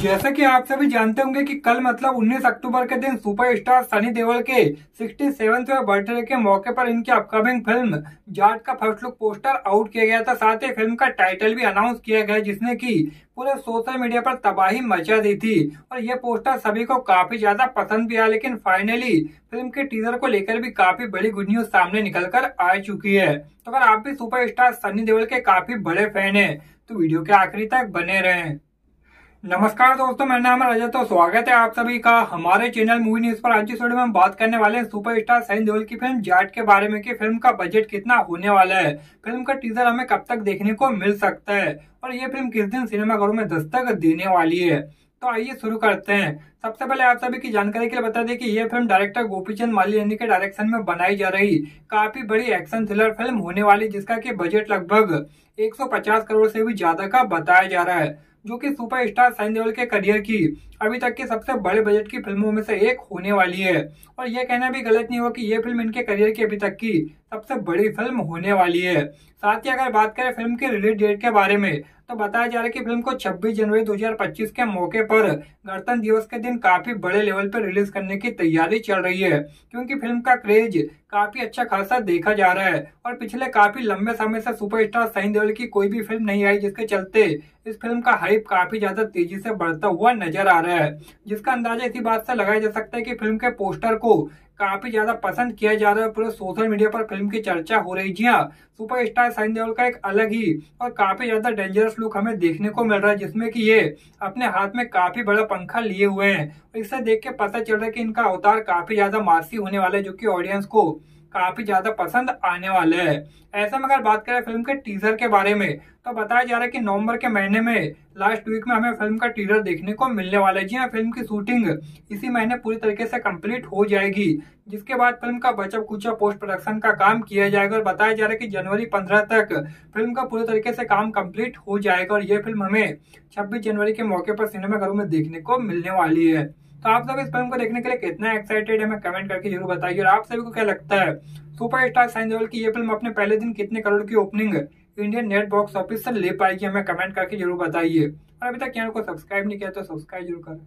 जैसे कि आप सभी जानते होंगे कि कल मतलब 19 अक्टूबर के दिन सुपरस्टार सनी देओल के 67वें बर्थडे के मौके पर इनकी अपकमिंग फ़िल्म जाट का फ़र्स्ट लुक पोस्टर आउट किया गया था। साथ ही फ़िल्म का टाइटल भी अनाउंस किया गया, जिसने की पूरे सोशल मीडिया पर तबाही मचा दी थी। और ये पोस्टर सभी को काफ़ी ज़्यादा पसंद भी आया, लेकिन फाइनली फ़िल्म के टीजर को लेकर भी काफ़ी बड़ी गुड न्यूज़ सामने निकल कर आ चुकी है। तो अगर आप भी सुपरस्टार सनी देओल के काफ़ी बड़े फ़ैन है तो वीडियो के आखिरी तक बने रहें। नमस्कार दोस्तों, मेरा नाम है रजत तो स्वागत है आप सभी का हमारे चैनल मूवी न्यूज़ पर। आज इस वीडियो में हम बात करने वाले हैं सुपरस्टार सनी देओल की फ़िल्म जाट के बारे में कि फ़िल्म का बजट कितना होने वाला है। फ़िल्म का टीजर हमें कब तक देखने को मिल सकता है और ये फ़िल्म किस दिन सिनेमाघरों में दस्तक देने वाली है? तो आइए शुरू करते हैं। सबसे पहले आप सभी की जानकारी के लिए बता दें कि ये फ़िल्म डायरेक्टर गोपीचंद माली के डायरेक्शन में बनाई जा रही काफ़ी बड़ी एक्शन थ्रिलर फ़िल्म होने वाली, जिसका की बजट लगभग 150 करोड़ से भी ज़्यादा का बताया जा रहा है। जो कि सुपरस्टार सनी देओल के करियर की अभी तक की सबसे बड़े बजट की फ़िल्मों में से एक होने वाली है। और यह कहना भी गलत नहीं हुआ कि यह फ़िल्म इनके करियर की अभी तक की सबसे बड़ी फ़िल्म होने वाली है। साथ ही अगर बात करें फ़िल्म के रिलीज़ डेट के बारे में तो बताया जा रहा है कि फ़िल्म को 26 जनवरी 2025 के मौके पर गणतंत्र दिवस के दिन काफ़ी बड़े लेवल पर रिलीज़ करने की तैयारी चल रही है, क्योंकि फ़िल्म का क्रेज काफ़ी अच्छा खासा देखा जा रहा है। और पिछले काफ़ी लंबे समय से सुपरस्टार सनी देओल की कोई भी फ़िल्म नहीं आई, जिसके चलते इस फ़िल्म का हाइप काफ़ी ज़्यादा तेज़ी से बढ़ता हुआ नज़र आ रहा है, जिसका अंदाज़ा इसी बात से लगाया जा सकता है कि फ़िल्म के पोस्टर को काफ़ी ज़्यादा पसंद किया जा रहा है पूरे सोशल मीडिया पर फ़िल्म की चर्चा हो रही जी हाँ सुपरस्टार सनी देओल का एक अलग ही और काफ़ी ज़्यादा डेंजरस लुक हमें देखने को मिल रहा है, जिसमें कि ये अपने हाथ में काफ़ी बड़ा पंखा लिए हुए हैं। इससे देख के पता चल रहा है कि इनका अवतार काफ़ी ज़्यादा मासी होने वाला है, जो कि ऑडियंस को काफ़ी ज़्यादा पसंद आने वाले हैं। ऐसे में अगर बात करें फ़िल्म के टीजर के बारे में तो बताया जा रहा है कि नवंबर के महीने में लास्ट वीक में हमें फ़िल्म का टीजर देखने को मिलने वाला है। जी हाँ फ़िल्म की शूटिंग इसी महीने पूरी तरीके से कंप्लीट हो जाएगी, जिसके बाद फ़िल्म का बचब कुचा पोस्ट प्रोडक्शन का काम किया जाएगा और बताया जा रहा है कि जनवरी पंद्रह तक फ़िल्म का पूरी तरीके से काम कंप्लीट हो जाएगा और यह फ़िल्म हमें छब्बीस जनवरी के मौके पर सिनेमाघरों में देखने को मिलने वाली है। तो आप सब इस फ़िल्म को देखने के लिए कितना एक्साइटेड है मैं कमेंट करके ज़रूर बताइए। और आप सभी को क्या लगता है सुपर स्टार साइन देवल की ये फ़िल्म अपने पहले दिन कितने करोड़ की opening Indian net box office से ले पाएगी हमें कमेंट करके ज़रूर बताइए। और अभी तक चैनल को सब्सक्राइब नहीं किया तो सब्सक्राइब ज़रूर करें।